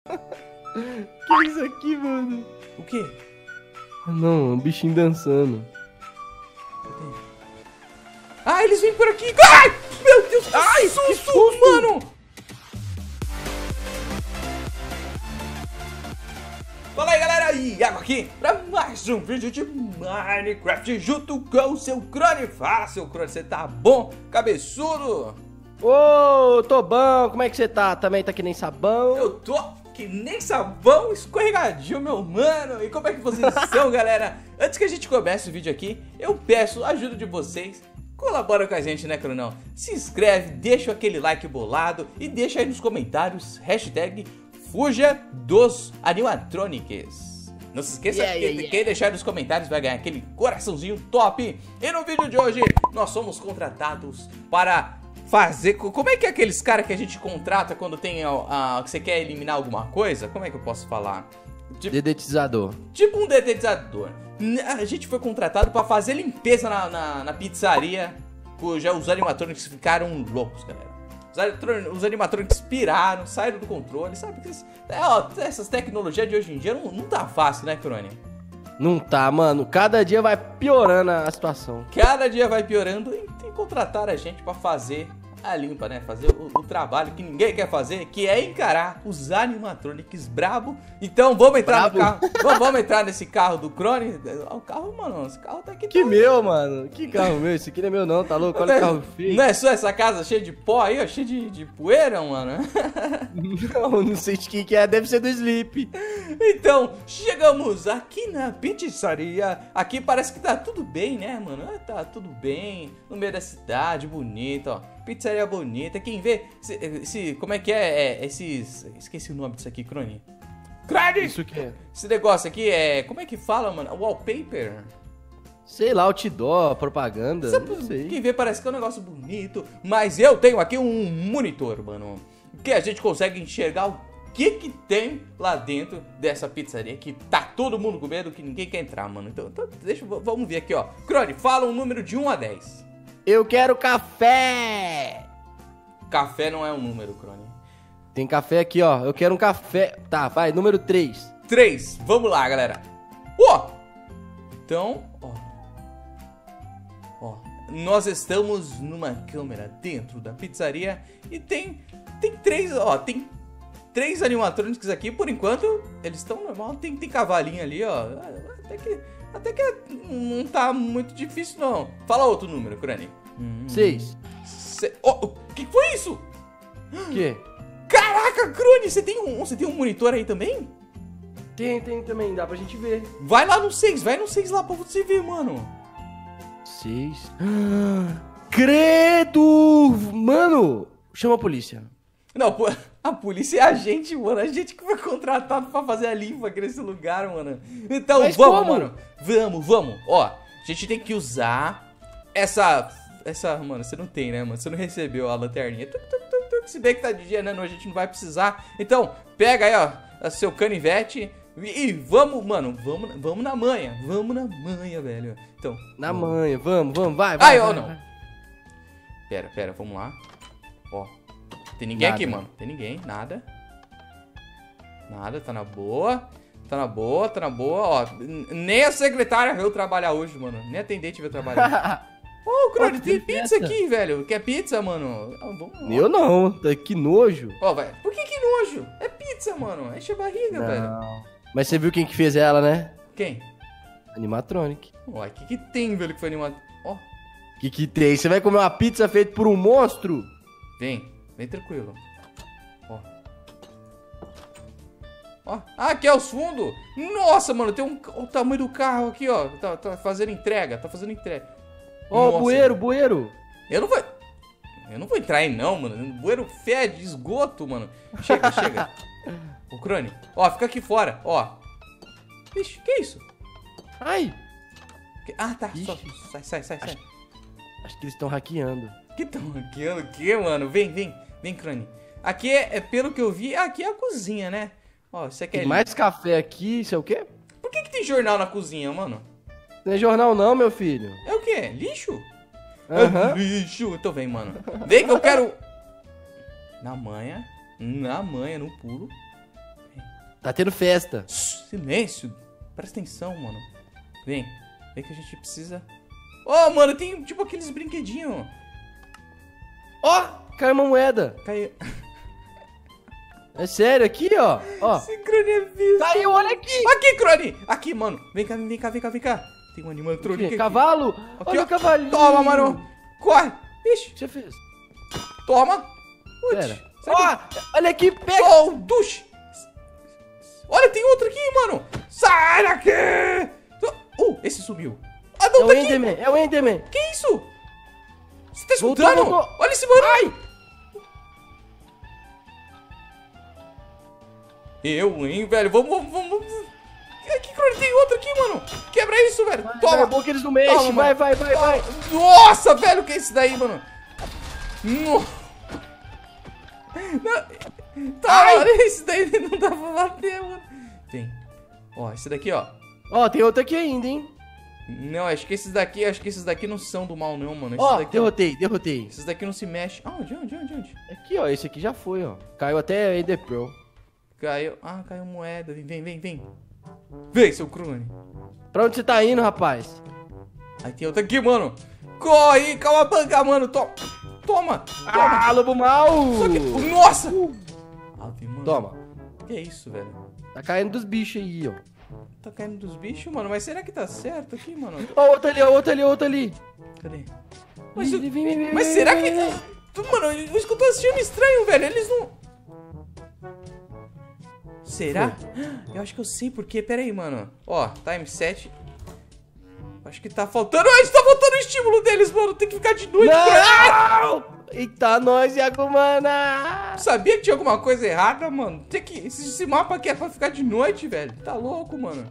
que é isso aqui, mano? O quê? Ah, não, um bichinho dançando. Ah, eles vêm por aqui. Ai! Meu Deus, que Ai, susto, que susto, mano! Fala aí, galera, Iago aqui pra mais um vídeo de Minecraft junto com o seu Crone. Fala, seu Crone, você tá bom? Cabeçudo? Ô, oh, tô bom, como é que você tá? Também tá que nem sabão? Eu tô que nem sabão escorregadio, meu mano. E como é que vocês estão, galera? Antes que a gente comece o vídeo aqui, eu peço a ajuda de vocês. Colabora com a gente, né, Cronão? Se inscreve, deixa aquele like bolado e deixa aí nos comentários hashtag Fuja dos Animatronics. Não se esqueça yeah, yeah, yeah. quem deixar nos comentários vai ganhar aquele coraçãozinho top. E no vídeo de hoje, nós somos contratados para fazer. Como é que é aqueles caras que a gente contrata quando tem a, a, você quer eliminar alguma coisa? Como é que eu posso falar? Tipo, dedetizador. Tipo um dedetizador. A gente foi contratado para fazer limpeza na, na, na pizzaria. Cuja os animatrônicos ficaram loucos, galera. Os, os animatrônicos piraram, saíram do controle, sabe? É, ó, essas tecnologias de hoje em dia não, não tá fácil, né, Crone? Não tá, mano. Cada dia vai piorando a situação. Cada dia vai piorando e tem que contratar a gente para fazer a limpa, né? Fazer o, o, trabalho que ninguém quer fazer, que é encarar os animatronics brabo. Então vamos entrar brabo. no carro. vamos, vamos, entrar nesse carro do Crone. O carro, mano, esse carro tá aqui. Que tá... meu, mano. Que carro meu? Esse aqui não é meu não, tá louco? Olha o carro feio. Não é só essa casa cheia de pó aí, ó, cheia de, de poeira, mano? não, não sei de quem que é, deve ser do Sleep. Então, chegamos aqui na pizzaria. Aqui parece que tá tudo bem, né, mano? Tá tudo bem, no meio da cidade, bonito, ó pizzaria bonita. Quem vê, esse, como é que é, é, esses, esqueci o nome disso aqui, Crone. Crone! Isso que é? Esse negócio aqui é, como é que fala, mano? Wallpaper? Sei lá, outdoor, propaganda, Sabe, não sei. Quem vê parece que é um negócio bonito, mas eu tenho aqui um monitor, mano, que a gente consegue enxergar o que que tem lá dentro dessa pizzaria que tá todo mundo com medo que ninguém quer entrar, mano. Então, então deixa, vamos ver aqui, ó. Crone, fala um número de 1 a 10. Eu quero café! Café não é um número, Crone. Tem café aqui, ó. Eu quero um café. Tá, vai, número 3. 3. Vamos lá, galera. Ó! Então, ó. Ó. Nós estamos numa câmera dentro da pizzaria e tem tem três, ó, tem três animatrônicos aqui por enquanto. Eles estão normal, tem tem cavalinho ali, ó. Até que até que não tá muito difícil, não. Fala outro número, Crane. Hum. Seis. Se... Oh, o que foi isso? O quê? Caraca, Crone, você tem, um, você tem um monitor aí também? Tem, tem também, dá pra gente ver. Vai lá no 6, vai no 6 lá pra você ver, mano. 6. Credo! Mano, chama a polícia. Não, a polícia é a gente, mano. A gente que foi contratado pra fazer a limpa aqui nesse lugar, mano. Então, Mas vamos, como? mano. Vamos, vamos. Ó, a gente tem que usar essa... Essa, mano, você não tem, né, mano? Você não recebeu a lanterninha. Se bem que tá de dia, né? Não, a gente não vai precisar. Então, pega aí, ó, seu canivete e vamos, mano, vamos, vamos na manha. Vamos na manha, velho. Então. Na vamos. manha, vamos, vamos, vai, vai. Ai, ó, não. Pera, pera, vamos lá. Ó, tem ninguém nada. aqui, mano. Tem ninguém, nada. Nada, tá na boa. Tá na boa, tá na boa. Ó, nem a secretária veio trabalhar hoje, mano. Nem a atendente veio trabalhar. Ô, oh, Crone, tem pizza aqui, velho. Quer pizza, mano? Ah, Eu não. Tá que nojo. Ó, oh, velho. Por que que nojo? É pizza, mano. Enche a barriga, não. velho. Mas você viu quem que fez ela, né? Quem? Animatronic. Ué, o que que tem, velho, que foi animatronic? Ó. O que que tem? Você vai comer uma pizza feita por um monstro? Vem. Bem tranquilo. Ó. Ó. Ah, aqui é os fundos. Nossa, mano, tem um... o tamanho do carro aqui, ó. Tá, tá fazendo entrega, tá fazendo entrega. Ó, oh, bueiro, bueiro. Eu não vou... Eu não vou entrar aí não, mano. Bueiro fede, esgoto, mano. Chega, chega. O Crone. Ó, fica aqui fora, ó. Ixi, que isso? Ai. Ah, tá. Só, sai, sai, sai, sai. Acho, acho que eles estão hackeando. Que estão hackeando o quê, mano? Vem, vem. Vem, Crone. Aqui é, é, pelo que eu vi, aqui é a cozinha, né? Ó, você quer. Tem mais café aqui, isso é o quê? Por que, que tem jornal na cozinha, mano? Não é jornal não, meu filho. É o quê? Lixo? Uhum. Lixo. Então vem, mano. Vem que eu quero... Na manha. Na manha, no pulo. Tá tendo festa. Silêncio. Presta atenção, mano. Vem. Vem que a gente precisa... Ó, mano, tem tipo aqueles brinquedinhos. Ó, caiu uma moeda. Caiu. É sério, aqui, ó. Ó. É visto. Caiu, olha aqui. Aqui, Crone. Aqui, mano. Vem cá, vem cá, vem cá, vem cá. Tem um animatrônico aqui. Cavalo. Aqui, olha ó. o cavalinho. Toma, mano. Corre. Ixi, O que você fez? toma. Sai Ó, olha aqui, pega. Oh, duche! Olha, tem outro aqui, mano! Sai daqui! Uh, esse sumiu. Ah, É não, o tá aqui! Enderman, é o Enderman. Que isso? Você tá Voltou, escutando? voltou. Olha esse barulho! Eu, hein, velho? Vamos, vamos, vamos. Aqui, Crone, tem outro aqui, mano. Quebra isso, velho. É Toma. bom que eles não mexem. Toma, vai, vai, vai, vai. Nossa, velho, o que é isso daí, mano? No... Não... Tá, olha, esse daí não dá pra bater, mano. Tem. Ó, esse daqui, ó. Ó, tem outro aqui ainda, hein? Não, acho que esses daqui, acho que esses daqui não são do mal, não, mano. Esses Ó, daqui, derrotei, derrotei. esses daqui não se mexem. Ah, onde, onde, onde, onde? Aqui, ó, esse aqui já foi, ó. Caiu até Ender Pearl. Caiu. Ah, caiu moeda. Vem, vem, vem, vem. Vem, seu crone. Pra onde você tá indo, rapaz? Aí tem outro aqui, mano. Corre, calma, banca, mano. Toma. Toma. Ah, lobo mal! Que... Nossa. Ave, mano. Toma. Que é isso, velho? Tá caindo dos bichos aí, ó. Tá caindo dos bichos, mano. Mas será que tá certo aqui, mano? Ó, outro ali, ó, outro ali, outro ali. Cadê? Mas, Vem, eu- vem, vem, mas será que... Tu- Mano, eu escutou esse filme estranho, velho. Eles não... Será? Eu acho que eu sei por quê. Pera aí, mano. Ó, time 7. Acho que tá faltando... Ah, tá faltando o estímulo deles, mano. Tem que ficar de noite. Não! Eita, nós, Yagumana! Sabia que tinha alguma coisa errada, mano? Tem que... Esse, esse mapa aqui é pra ficar de noite, velho. Tá louco, mano.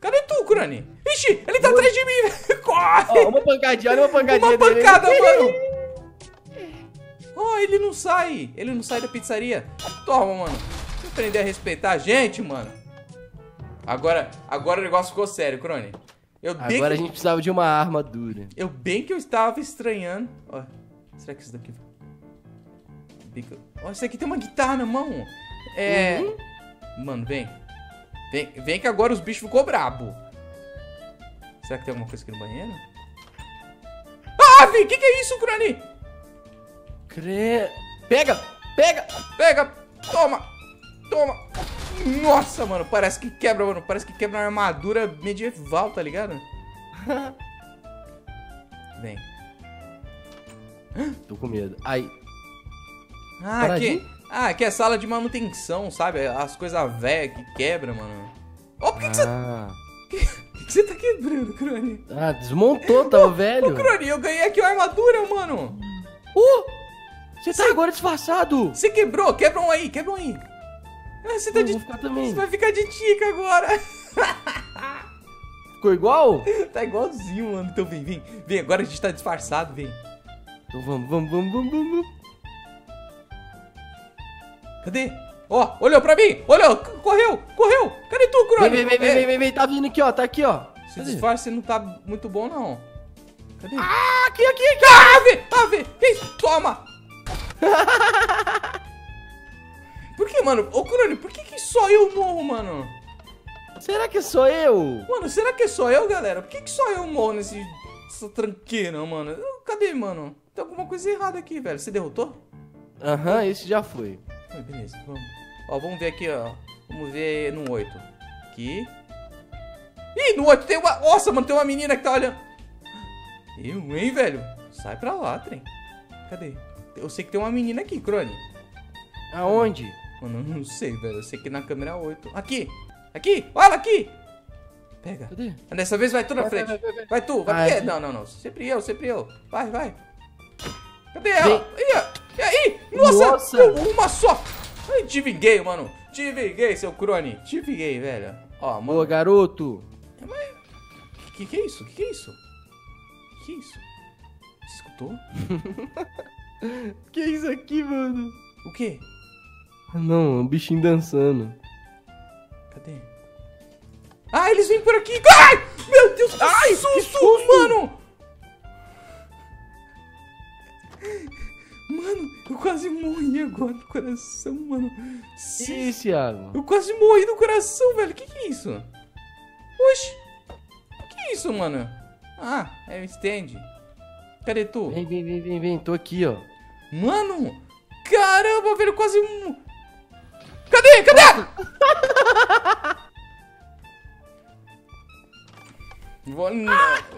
Cadê tu, Crane? Ixi, ele tá atrás de mim. Corre! Ó, uma pancadinha, olha uma pancadinha Uma dele. pancada, mano! Oh, ele não sai! Ele não sai da pizzaria. Toma, mano. Aprender a respeitar a gente, mano. Agora, agora o negócio ficou sério, Crone. Eu Agora a que, gente precisava de uma arma dura. eu bem que eu estava estranhando. Ó, será que isso daqui... Bem que Ó, isso aqui tem uma guitarra na mão. É... Uhum. Mano, vem. vem. Vem que agora os bichos ficou brabo. Será que tem alguma coisa aqui no banheiro? Ah, vi! Que que é isso, Crone? Cre... Pega! Pega! Pega! Toma! Toma! Nossa, mano, parece que quebra, mano. Parece que quebra uma armadura medieval, tá ligado? Vem. Tô com medo. Aí. Ah, Paradinho? aqui. Ah, aqui é sala de manutenção, sabe? As coisas velhas que quebra, mano. Ó, por que, que, você, Ah. por que você tá quebrando, Crone? ah, desmontou, tava velho. Ô, Crone, eu ganhei aqui uma armadura, mano. Uh! Você tá agora disfarçado! Você quebrou? Quebra um aí, quebra um aí. Ah, você tá Eu de... vou ficar também. Você vai ficar de tica agora. Ficou igual? tá igualzinho, mano. Então vem, vem. Vem, agora a gente tá disfarçado, vem. Então vamos, vamos, vamos, vamos, vamos. Cadê? Ó, olhou pra mim! Olhou! Correu! Correu! Cadê tu, Crone? Vem, vem, vem, vem, É, vem, vem, vem, tá vindo aqui, ó, tá aqui, ó. Esse Cadê? disfarce não tá muito bom, não. Cadê? Ah, aqui, aqui, aqui! Ah! Ave! Que isso? Toma! por que, mano? Ô, Crone, por que, que só eu morro, mano? Será que sou eu? Mano, será que é só eu, galera? Por que, que só eu morro nesse, nessa tranqueira, mano? Cadê, mano? Tem alguma coisa errada aqui, velho. Você derrotou? Aham, esse já foi. Ah, beleza, vamos. Ó, vamos ver aqui, ó. Vamos ver no 8. Aqui. Ih, no 8 tem uma. Nossa, mano, tem uma menina que tá olhando. Eu, hein, velho? Sai pra lá, trem. Cadê? Eu sei que tem uma menina aqui, Crone. Aonde? Mano, eu não sei, velho. Eu sei que na câmera 8. Aqui! Aqui! Olha aqui! Pega. Cadê? Dessa vez vai tu na Vai, frente. vai, Vai, vai, tu, vai Vai. porque... Não, não, não. Sempre eu, sempre eu. Vai, vai. Cadê ela? Ih. E aí? Nossa! Nossa. um- Uma só! Ai, te vinguei, mano. Te vinguei, seu Crone. Te vinguei, velho. Ó, Boa, mano. garoto. Que que é isso? Que que é isso? Que que é isso? Você escutou? Que isso aqui, mano? O quê? Ah, Não, um bichinho dançando. Cadê? Ah, eles vêm por aqui. Ai! Meu Deus, que Ai, que susto, susto! mano! Mano, eu quase morri agora do coração, mano. Que isso, Thiago? Eu quase morri do coração, velho. Que que é isso? Oxi. Que é isso, mano? Ah, é o stand. Cadê tu? Vem, vem, vem, vem, vem. Tô aqui, ó. Mano! Caramba, velho, quase um. Cadê? Cadê? vou, não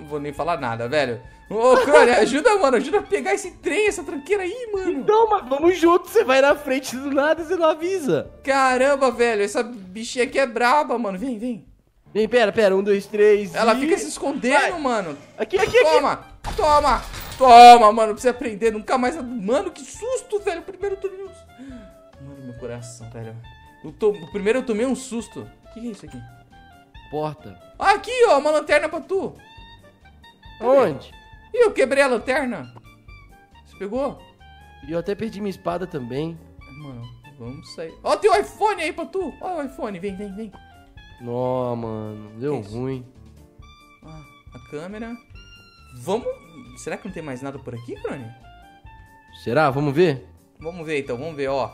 vou nem falar nada, velho. Ô, Crone, ajuda, mano. Ajuda a pegar esse trem, essa tranqueira aí, mano. Então, mas vamos junto. Você vai na frente do nada e você não avisa. Caramba, velho. Essa bichinha aqui é braba, mano. Vem, vem. Vem, pera, pera. Um, dois, três. Ela e... fica se escondendo, Vai. mano. Aqui, aqui, aqui. Toma, toma, toma, mano. Pra você aprender nunca mais. Mano, que susto, velho. Primeiro. Mano, meu coração, velho. Eu to... Primeiro eu tomei um susto. O que, que é isso aqui? Porta. Aqui, ó, uma lanterna pra tu. Onde? Ih, eu quebrei a lanterna. Você pegou? E eu até perdi minha espada também. Mano, vamos sair. Ó, tem o iPhone aí pra tu. Ó, o iPhone, vem, vem, vem. Nó, mano. Deu Que ruim. Ah, a câmera. Vamos. Será que não tem mais nada por aqui, Crone? Será? Vamos ver? Vamos ver então, vamos ver, ó.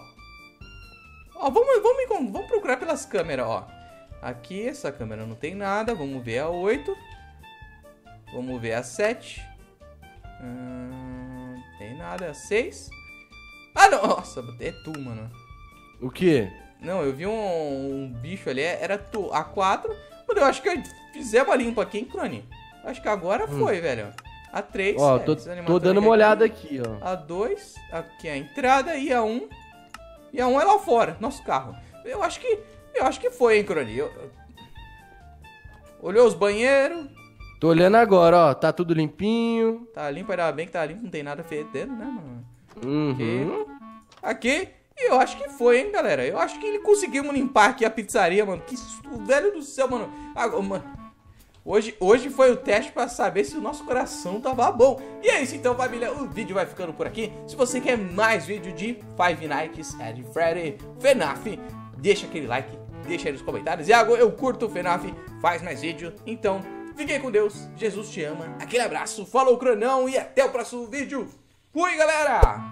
Ó, vamos, vamos, vamos procurar pelas câmeras, ó. Aqui, essa câmera não tem nada. Vamos ver a 8. Vamos ver a 7. Hum, tem nada. A 6. Ah, não. Nossa, é tu, mano. O quê? Não, eu vi um, um bicho ali, era tu. A 4. Mano, eu acho que fizemos a limpa aqui, hein, Crone? Acho que agora foi, velho. A 3. Hum. Ó, tô, tô dando uma olhada aqui, ó. A 2, aqui é a entrada, e a 1. Um, e a 1 um é lá fora, nosso carro. Eu acho que. Eu acho que foi, hein, Crone? Eu- Olhou os banheiros. Tô olhando agora, ó. Tá tudo limpinho. Tá limpo, ainda bem que tá limpo, não tem nada fedendo, né, mano? Uhum. Aqui. E eu acho que foi, hein, galera. Eu acho que ele conseguimos limpar aqui a pizzaria, mano. Que susto, velho do céu, mano. Agora, mano. Hoje, hoje foi o teste pra saber se o nosso coração tava bom. E é isso então, família. O vídeo vai ficando por aqui. Se você quer mais vídeo de Five Nights at Freddy FNAF, deixa aquele like, deixa aí nos comentários. E agora eu curto o FNAF, faz mais vídeo. Então, fiquem com Deus. Jesus te ama. Aquele abraço. Falou, Cronão. E até o próximo vídeo. Fui, galera!